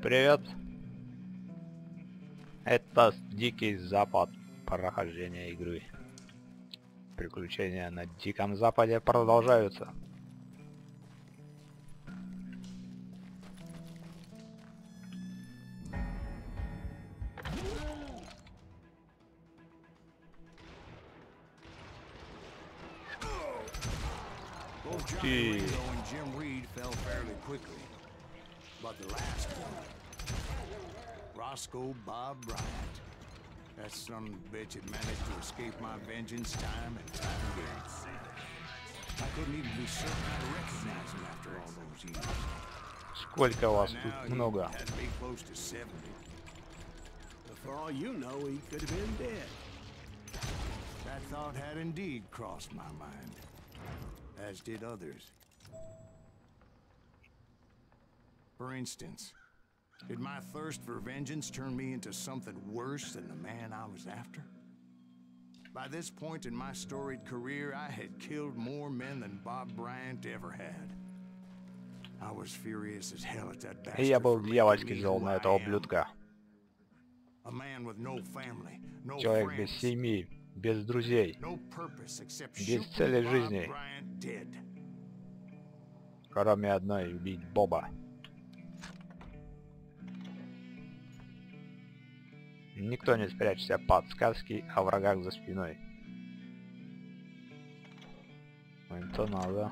Привет. Это Дикий Запад. Прохождение игры. Приключения на Диком Западе продолжаются. Both John But the last one, Roscoe Bob Bryant, that son of a bitch had managed to escape my vengeance time and time again. I couldn't even be certain I recognized him after all those years. Сколько вас Now тут he много? had to be close to 70. But for all you know, he could have been dead. That thought had indeed crossed my mind, as did others. For instance, did my thirst for vengeance turn me into something worse than the man I was after? By this point in my storied career, I had killed more men than Bob Bryant ever had. I was furious as hell at that И я bastard был for making дьявольски me зол who на I этого am. ублюдка. A man with no family, no Человек без friends, семьи, без друзей, no purpose except без shooting цели Bob жизни. Bryant dead. кроме одной убить Боба. Никто не спрячется под сказки о врагах за спиной. Это надо.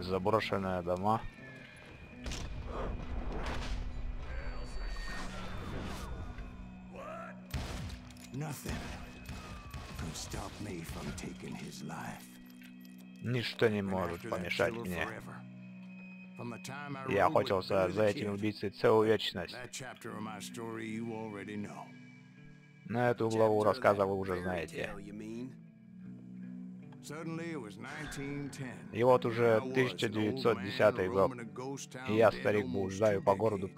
Заброшенные дома. Ничто не может помешать мне. Я охотился за этим убийцей целую вечность. Но эту главу рассказа вы уже знаете. Suddenly it was 1910. И вот уже I was an old 1910 man год. И я, старик, блуждаю по городу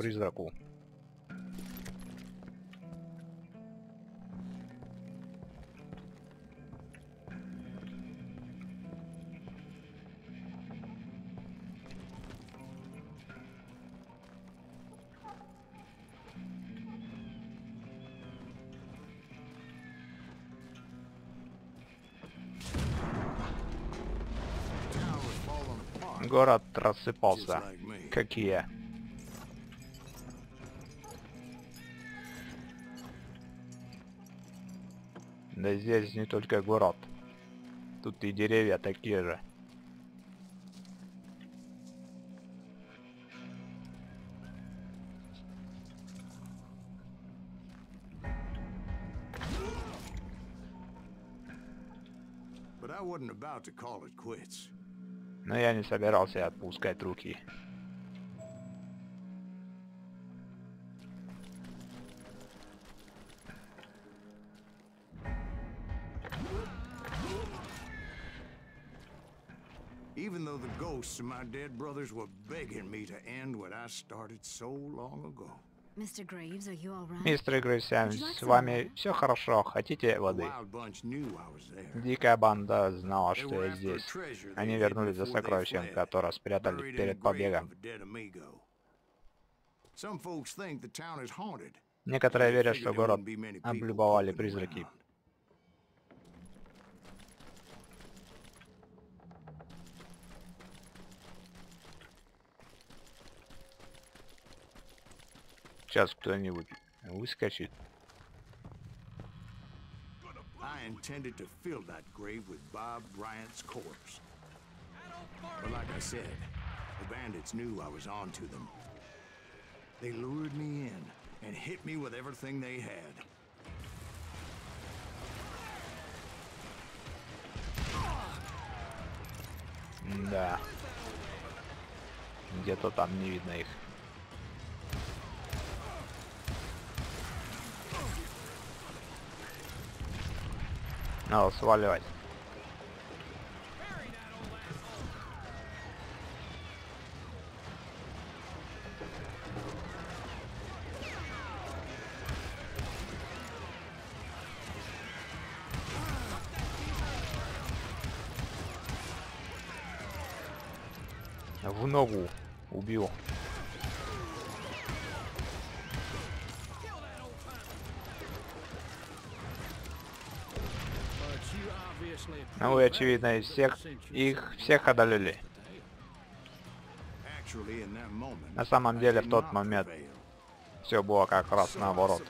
Город рассыпался, как и я. Да здесь не только город. Тут и деревья такие же. I wasn't about to call it quits. Но я не собирался отпускать руки. Even though the ghosts of my dead brothers were begging me to end what I started so long ago. Mr. Graves, are you all right? Мистер Грейсян, с вами все хорошо. Хотите воды? Wild Bunch knew I was there. Дикая банда знала, They что я здесь. treasure they Они вернулись за сокровищем, которое спрятали перед побегом. of a dead amigo. Some folks think the town is haunted. Некоторые верят, что город облюбовали призраки. Сейчас кто-нибудь выскочит. I intended to fill that grave with Bob Bryant's corpse. But like I said, the bandits knew I was on to them. They lured me in and hit me with everything they had. Да. Где-то там не видно их. Надо сваливать. в ногу убил. Ну вы, очевидно, из всех их всех одолели. На самом деле, в тот момент все было как раз наоборот.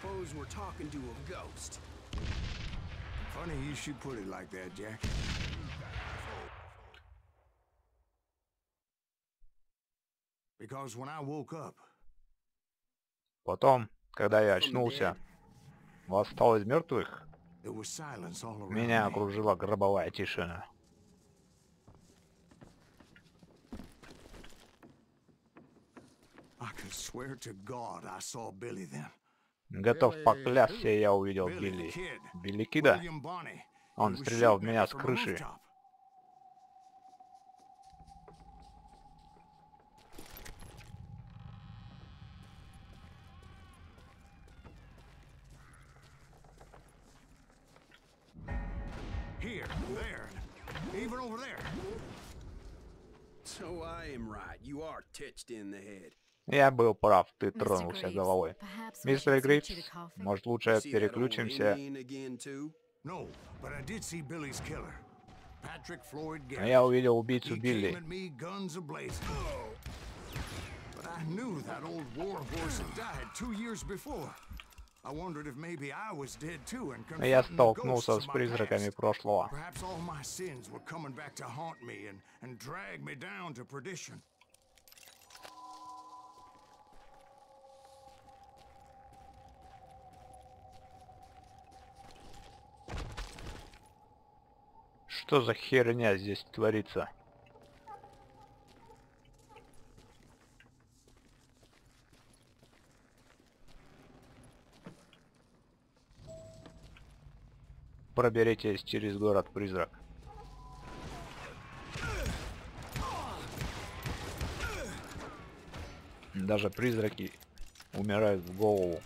Потом, когда я очнулся, восстал из мертвых, меня окружила гробовая тишина. I could swear to God I saw Billy then. Готов поклясться, я увидел Билли. Билли Кида. Он стрелял в меня с крыши. Over there. So I am right. You are touched in the head. Я был прав, ты тронулся головой. Мистер Грейвс, может лучше переключимся? Но я увидел убийцу Билли. I knew that old war horse had died two years before. Я столкнулся с призраками прошлого. Что за херня здесь творится? Проберитесь через город-призрак. Даже призраки умирают в голову.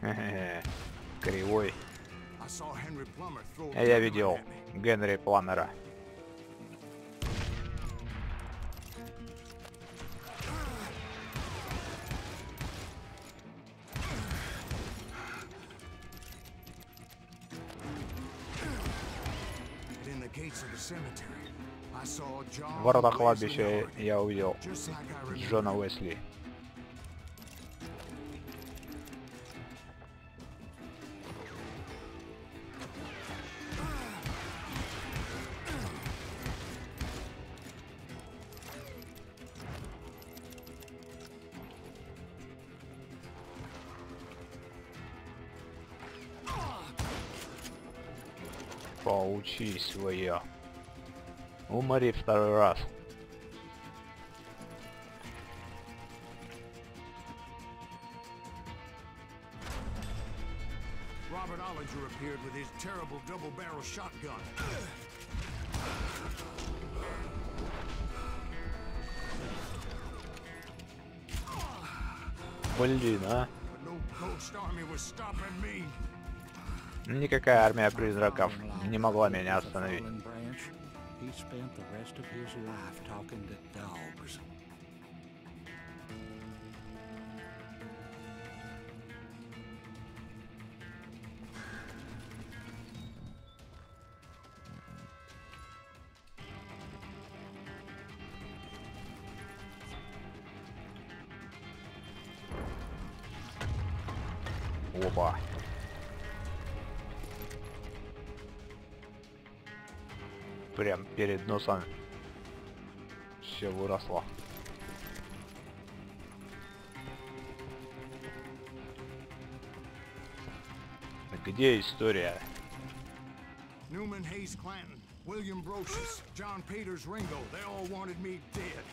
Кривой. Я видел. Генри Пламера. And in the gates of the cemetery, I saw John Ворота Wesley кладбища я увидел. Джона Уэсли. Поучи свое. Умори второй раз. Robert Ollinger appeared with his terrible double-barrel shotgun. Блин, а? But no ghost army was stopping me. Никакая армия призраков не могла меня остановить. Перед носом все выросло. Где история? Newman Hayes Clanton, William Brocious, John Peters Ringo, they all wanted me dead.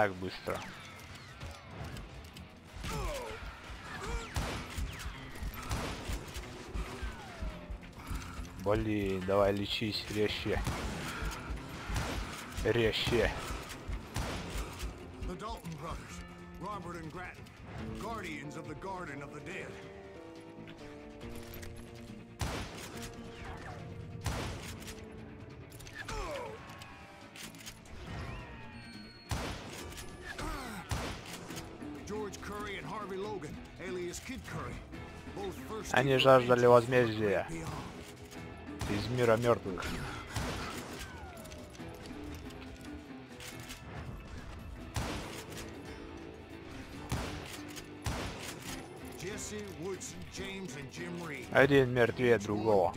Так быстро. Блин, давай лечись резче. Резче. The Dalton brothers, Robert and Grattan, guardians of the Garden of the Dead. Они жаждали возмездия из мира мертвых. Один мертвее другого.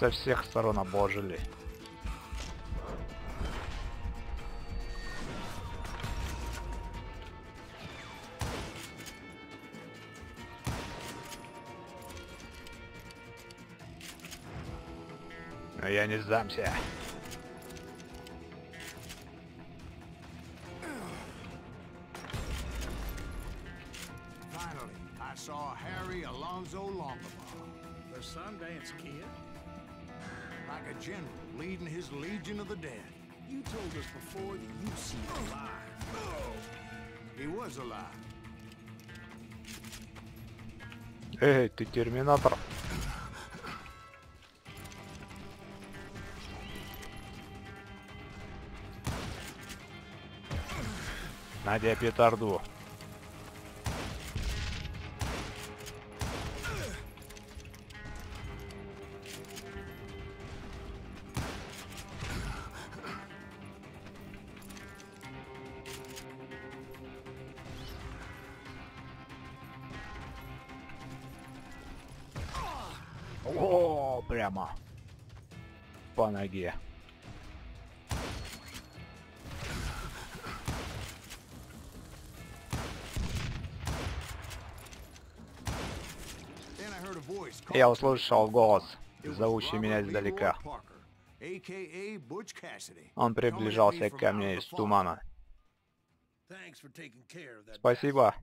Со всех сторон обложили. Но я не сдамся. Finally, I saw Harry Alonzo Longabaugh. The Sundance Kid? Like a general leading his legion of the dead. You told us before that you see alive. He was alive. Эй, ты терминатор. Надя петарду. Прямо по ноге. Я услышал голос, зовущий меня издалека. Он приближался ко мне из тумана. Спасибо.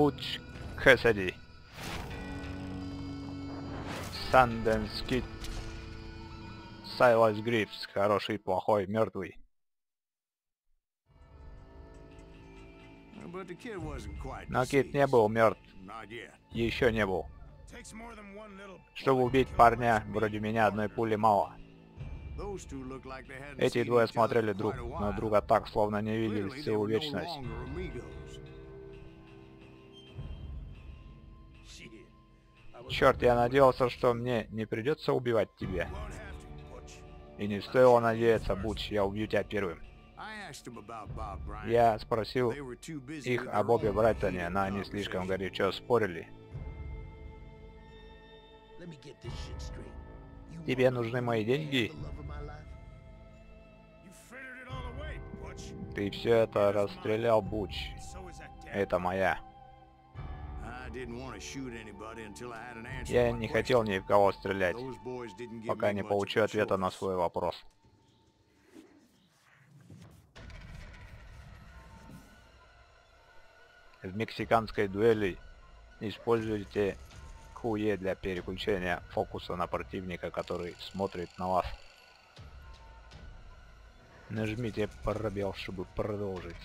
Буч Кэссиди. Санденс Кит. Сайлас Грифс. Хороший, плохой, мертвый. Но Кит не был мертв. Еще не был. Чтобы убить парня, вроде меня одной пули мало. Эти двое смотрели друг на друга так, словно не were no вечность. Черт, я надеялся, что мне не придется убивать тебя. И не стоило надеяться, Буч, я убью тебя первым. Я спросил их о Бобе Брайтоне, но они слишком горячо спорили. Тебе нужны мои деньги? Ты все это расстрелял, Буч. Это моя. Я не хотел ни в кого стрелять, пока не получу ответа на свой вопрос. В мексиканской дуэли используйте QE для переключения фокуса на противника, который смотрит на вас. Нажмите пробел, чтобы продолжить.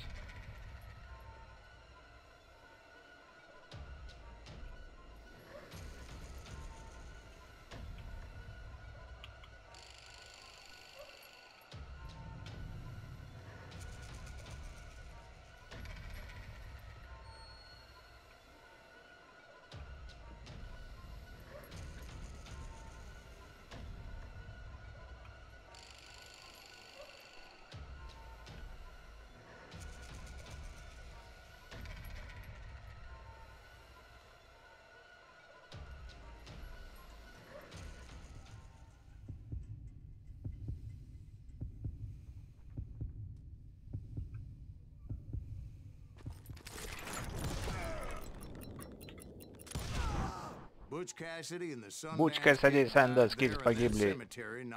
Буч Кэссиди и Сэндерс Кидс погибли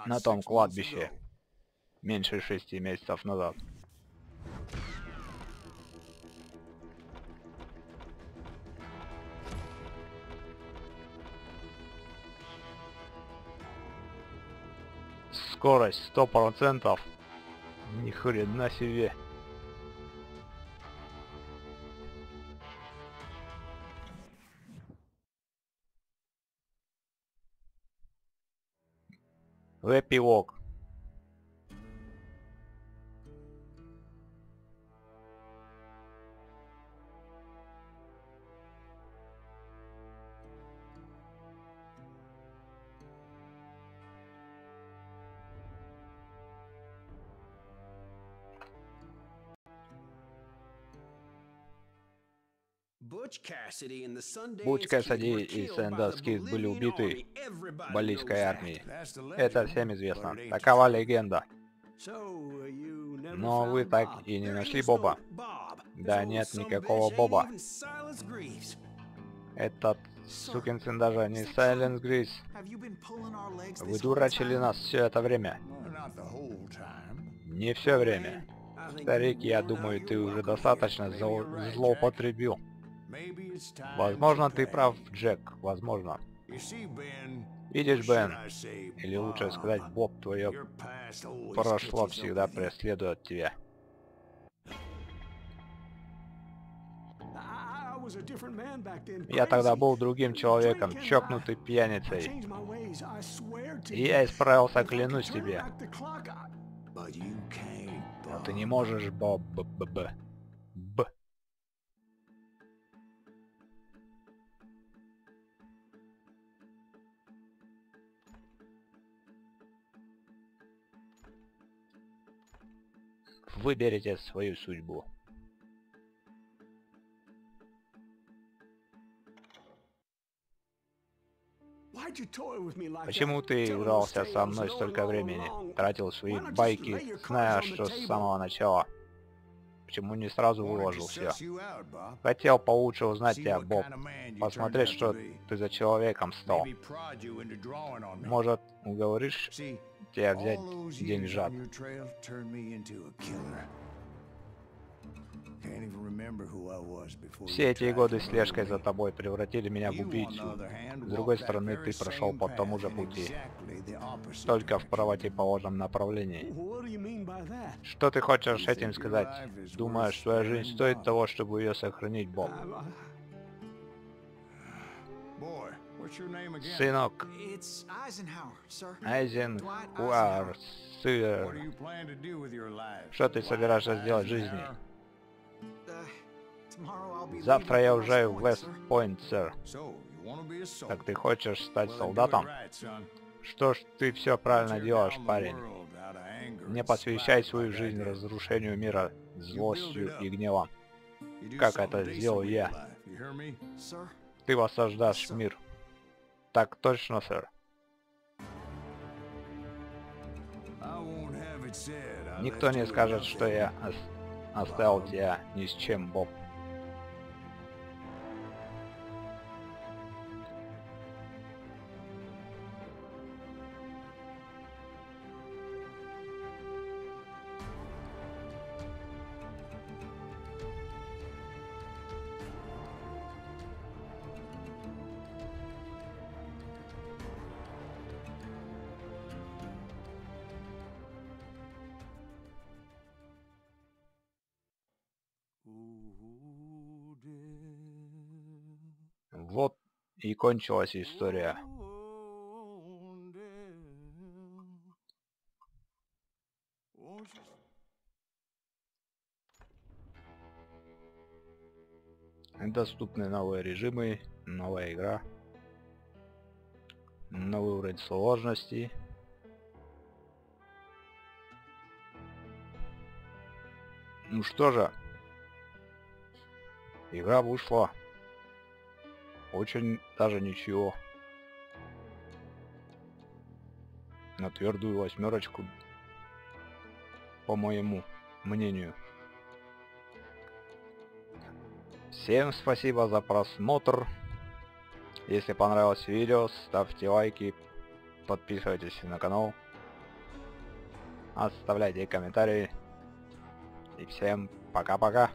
на том кладбище меньше шести месяцев назад. Скорость сто процентов. Ни хрена себе. В эпилог. Буч Кассиди и Сэндерс Кид были убиты Балийской армией. Это всем известно. Такова легенда. Но вы так и не нашли Боба. Да нет никакого Боба. Этот сукин сын даже не Сайленс Грис. Вы дурачили нас все это время. Не все время. Старик, я думаю, ты уже достаточно зло злоупотребил. Возможно, ты прав, Джек, возможно. Видишь, Бен, или лучше сказать, Боб, твое прошло всегда преследует тебя. Я тогда был другим человеком, чокнутый пьяницей. И я исправился, клянусь тебе. Но ты не можешь, Боб, б, б, б. Выберите свою судьбу. Почему ты игрался со мной столько времени? Тратил свои байки, зная, что с самого начала. Почему не сразу выложил все? Хотел получше узнать тебя, Боб. Посмотреть, что ты за человеком стал. Может, уговоришь тебя взять деньжат? Все эти годы слежкой за тобой превратили меня в убийцу. С другой стороны, ты прошел по тому же пути. Только в противоположном направлении. Что ты хочешь этим сказать? Думаешь, твоя жизнь стоит того, чтобы ее сохранить, Боб? Сынок. Айзенхуар, сыр. Что ты собираешься сделать в жизни? Завтра я уезжаю в Вест-Пойнт, сэр. Так ты хочешь стать солдатом? Что ж, ты все правильно делаешь, парень. Не посвящай свою жизнь разрушению мира злостью и гневом. Как это сделал я. Ты воссаждашь мир. Так точно, сэр. Никто не скажет, что я оставил тебя ни с чем, Боб. И кончилась история. Доступны новые режимы, новая игра, новый уровень сложности. Ну что же, игра вышла. Очень даже ничего. На твердую восьмерочку, по моему мнению. Всем спасибо за просмотр. Если понравилось видео, ставьте лайки, подписывайтесь на канал, оставляйте комментарии. И всем пока-пока.